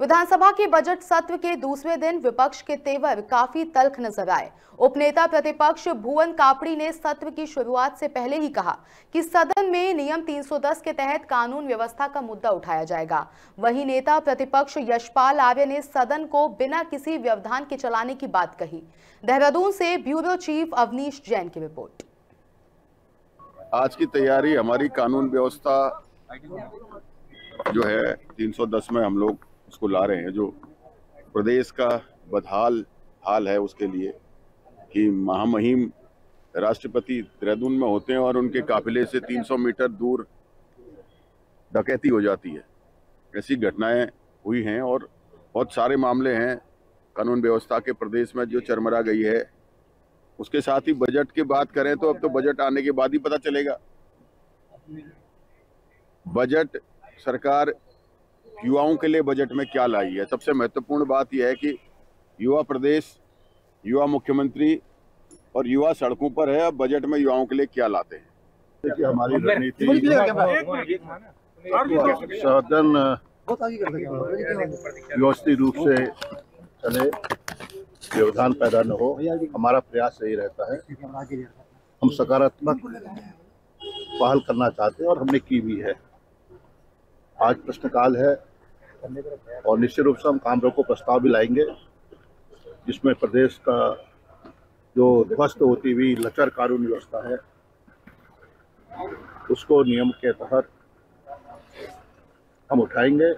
विधानसभा के बजट सत्र के दूसरे दिन विपक्ष के तेवर काफ़ी तल्ख नज़र आए। उपनेता प्रतिपक्ष भुवन कापड़ी ने सत्र की शुरुआत से पहले ही कहा कि सदन में नियम 310 के तहत कानून व्यवस्था का मुद्दा उठाया जाएगा। वहीं नेता प्रतिपक्ष यशपाल आर्य ने सदन को बिना किसी व्यवधान के चलाने की बात कही। देहरादून से ब्यूरो चीफ अवनीश जैन की रिपोर्ट। आज की तैयारी, हमारी कानून व्यवस्था जो है 310 में हम लोग उसको ला रहे हैं, जो प्रदेश का बदहाल हाल है उसके लिए, कि महामहिम राष्ट्रपति देहरादून में होते हैं और उनके काफिले से 300 मीटर दूर डकैती हो जाती है। ऐसी घटनाएँ हुई हैं और बहुत सारे मामले हैं कानून व्यवस्था के प्रदेश में जो चरमरा गई है। उसके साथ ही बजट की बात करें तो अब तो बजट आने के बाद ही पता चलेगा। बजट सरकार युवाओं के लिए बजट में क्या लाई है? सबसे महत्वपूर्ण बात यह है कि युवा प्रदेश युवा मुख्यमंत्री और युवा सड़कों पर है। अब बजट में युवाओं के लिए क्या लाते हैं? देखिए हमारी रणनीति सदन व्यवस्थित रूप से चले व्यवधान पैदा न हो। हमारा प्रयास यही रहता है। हम सकारात्मक पहल करना चाहते हैं और हमने की भी है। आज प्रश्नकाल है। और निश्चित रूप से हम काम रोको, प्रस्ताव भी लाएँगे, जिसमें प्रदेश का जो ध्वस्त होती हुई लचर कानून व्यवस्था है, उसको नियम के तहत हम उठाएँगे।